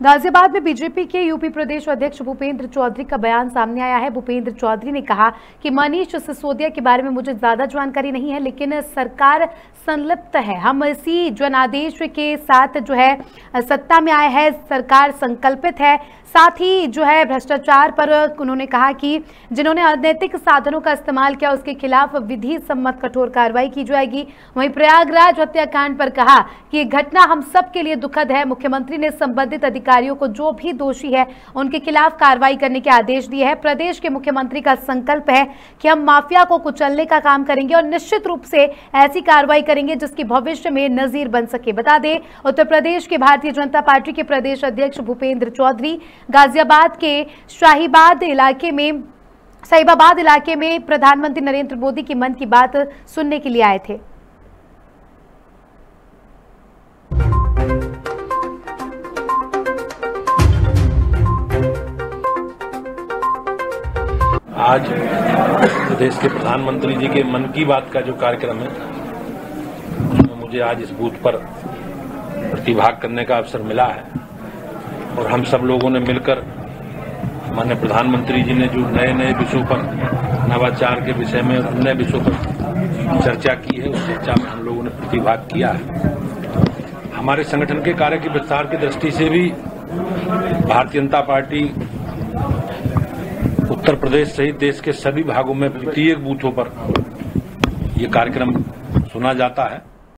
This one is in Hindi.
गाजियाबाद में बीजेपी के यूपी प्रदेश अध्यक्ष भूपेंद्र चौधरी का बयान सामने आया है। भूपेंद्र चौधरी ने कहा कि मनीष सिसोदिया के बारे में मुझे ज़्यादा जानकारी नहीं है, लेकिन सरकार संलिप्त है। हम इसी जनादेश के साथ जो है, सत्ता में आए हैं, सरकार संकल्पित है। साथ ही जो है, भ्रष्टाचार पर उन्होंने कहा कि जिन्होंने अनैतिक साधनों का इस्तेमाल किया, उसके खिलाफ विधि सम्मत कठोर कार्रवाई की जाएगी। वहीं प्रयागराज हत्याकांड पर कहा कि घटना हम सबके लिए दुखद है। मुख्यमंत्री ने संबंधित अधिकारियों को जो भी दोषी है, उनके खिलाफ कार्रवाई करने के आदेश दिए हैं। प्रदेश के मुख्यमंत्री का संकल्प है कि हम माफिया को कुचलने का काम करेंगे और निश्चित रूप से ऐसी कार्रवाई करेंगे जिसकी भविष्य में नजीर बन सके। बता दें, उत्तर प्रदेश के भारतीय जनता पार्टी के प्रदेश अध्यक्ष भूपेंद्र चौधरी, गाजियाबाद के शाहीबाद इलाके में सहीबाबाद इलाके में प्रधानमंत्री नरेंद्र मोदी की मन की बात सुनने के लिए आए थे। आज प्रदेश के प्रधानमंत्री जी के मन की बात का जो कार्यक्रम है, उसमें मुझे आज इस बूथ पर प्रतिभाग करने का अवसर मिला है। और हम सब लोगों ने मिलकर, माननीय प्रधानमंत्री जी ने जो नए नए विषयों पर, नवाचार के विषय में अन्य विषयों पर चर्चा की है, उस चर्चा में हम लोगों ने प्रतिभाग किया है। हमारे संगठन के कार्य के विस्तार की दृष्टि से भी भारतीय जनता पार्टी उत्तर प्रदेश सहित देश के सभी भागों में प्रत्येक बूथों पर ये कार्यक्रम सुना जाता है।